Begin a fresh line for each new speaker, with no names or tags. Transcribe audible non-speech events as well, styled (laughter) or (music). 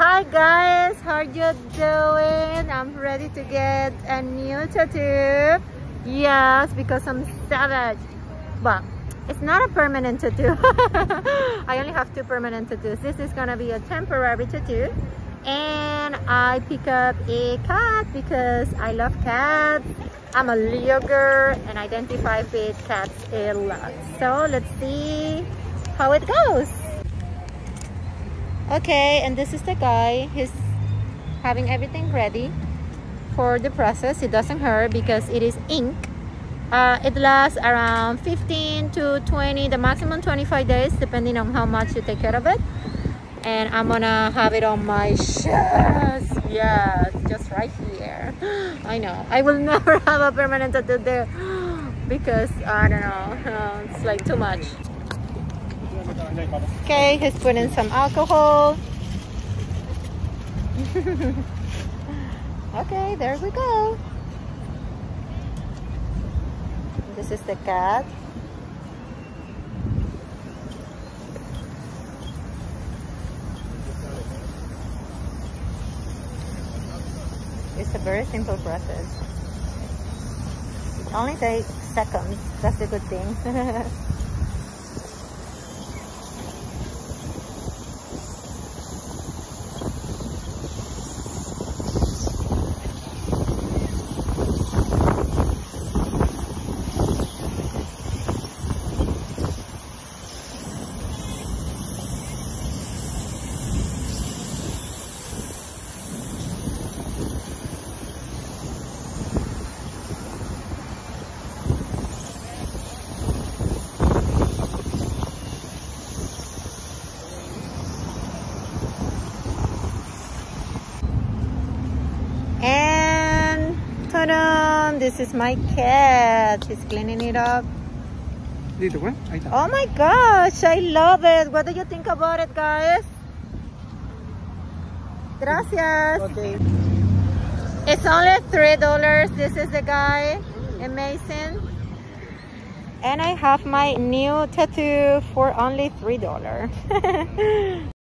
Hi guys, how are you doing? I'm ready to get a new tattoo. Yes, because I'm savage. But it's not a permanent tattoo. (laughs) I only have two permanent tattoos. This is gonna be a temporary tattoo. And I pick up a cat because I love cats. I'm a Leo girl and identify with cats a lot. So let's see how it goes. Okay, and this is the guy. He's having everything ready for the process. It doesn't hurt because it is ink. Uh, it lasts around 15 to 20, the maximum 25 days, depending on how much you take care of it. And I'm gonna have it on my chest. Yes, just right here. (gasps) I know. I will (laughs) never have a permanent tattoo there (gasps) because I don't know. Uh, (laughs) it's like too much. Okay, he's putting some alcohol. (laughs) okay, there we go. This is the cat. It's a very simple process. It only takes seconds. That's the good thing. (laughs) And ta-da! This is my cat. He's cleaning it up. Oh my gosh, I love it. What do you think about it, guys? Gracias.
Okay.
It's only three dollars. This is the guy. Amazing. And I have my new tattoo for only three dollars. (laughs)